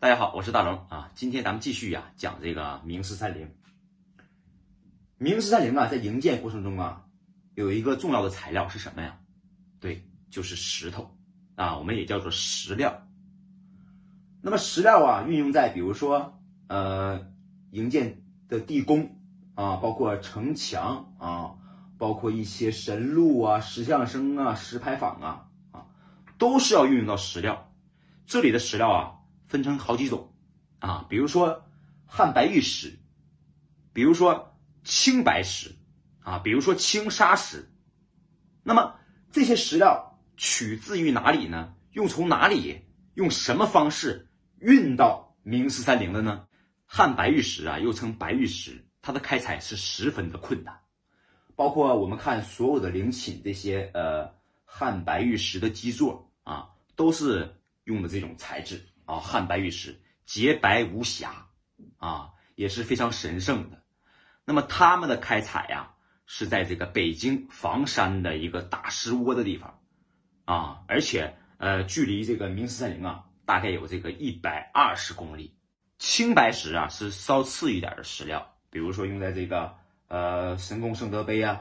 大家好，我是大龙啊。今天咱们继续呀讲这个明十三陵。明十三陵啊，在营建过程中啊，有一个重要的材料是什么呀？对，就是石头啊，我们也叫做石料。那么石料啊，运用在比如说呃营建的地宫啊，包括城墙啊，包括一些神路啊、石像生啊、石牌坊啊啊，都是要运用到石料。这里的石料啊。分成好几种啊，比如说汉白玉石，比如说青白石啊，比如说青砂石。那么这些石料取自于哪里呢？又从哪里用什么方式运到明十三陵的呢？汉白玉石啊，又称白玉石，它的开采是十分的困难。包括我们看所有的陵寝这些呃汉白玉石的基座啊，都是用的这种材质。啊，汉白玉石洁白无瑕，啊，也是非常神圣的。那么他们的开采呀，是在这个北京房山的一个大石窝的地方，啊，而且呃，距离这个明十三陵啊，大概有这个一百二十公里。青白石啊，是稍次一点的石料，比如说用在这个呃神宫圣德碑啊，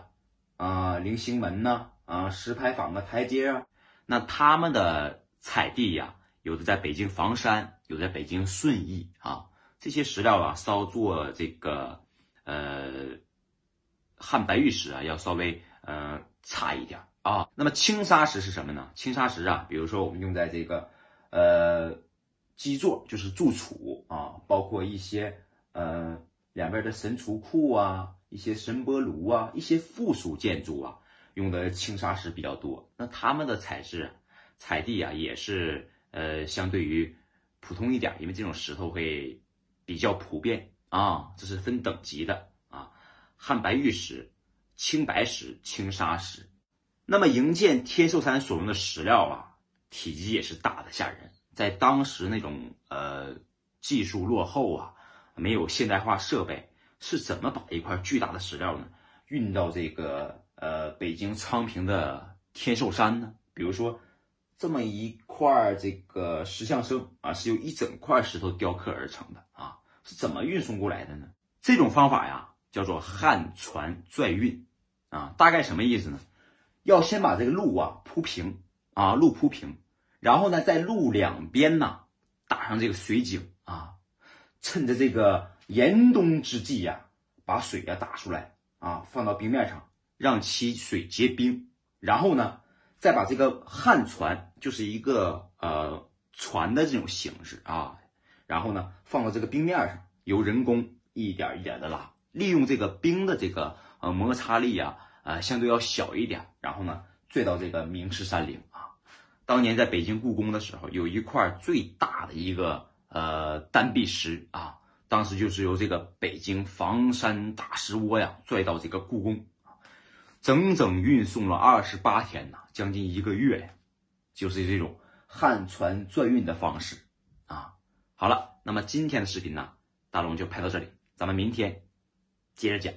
啊陵星门呐，啊石牌坊的台阶啊，那他们的采地呀。有的在北京房山，有的在北京顺义啊，这些石料啊，稍做这个呃汉白玉石啊，要稍微呃差一点啊。那么青砂石是什么呢？青砂石啊，比如说我们用在这个呃基座，就是柱础啊，包括一些呃两边的神厨库啊，一些神波炉啊，一些附属建筑啊，用的青砂石比较多。那他们的材质采地啊，也是。呃，相对于普通一点，因为这种石头会比较普遍啊，这是分等级的啊。汉白玉石、青白石、青砂石。那么营建天寿山所用的石料啊，体积也是大的吓人。在当时那种呃技术落后啊，没有现代化设备，是怎么把一块巨大的石料呢运到这个呃北京昌平的天寿山呢？比如说。这么一块这个石像生啊，是由一整块石头雕刻而成的啊，是怎么运送过来的呢？这种方法呀，叫做汉船拽运啊，大概什么意思呢？要先把这个路啊铺平啊，路铺平，然后呢，在路两边呢打上这个水井啊，趁着这个严冬之际呀，把水呀打出来啊，放到冰面上，让其水结冰，然后呢。再把这个旱船，就是一个呃船的这种形式啊，然后呢放到这个冰面上，由人工一点一点的拉，利用这个冰的这个呃摩擦力啊，呃相对要小一点，然后呢坠到这个明十三陵啊。当年在北京故宫的时候，有一块最大的一个呃单壁石啊，当时就是由这个北京房山大石窝呀拽到这个故宫。整整运送了二十八天呐，将近一个月呀，就是这种汉船转运的方式啊。好了，那么今天的视频呢，大龙就拍到这里，咱们明天接着讲。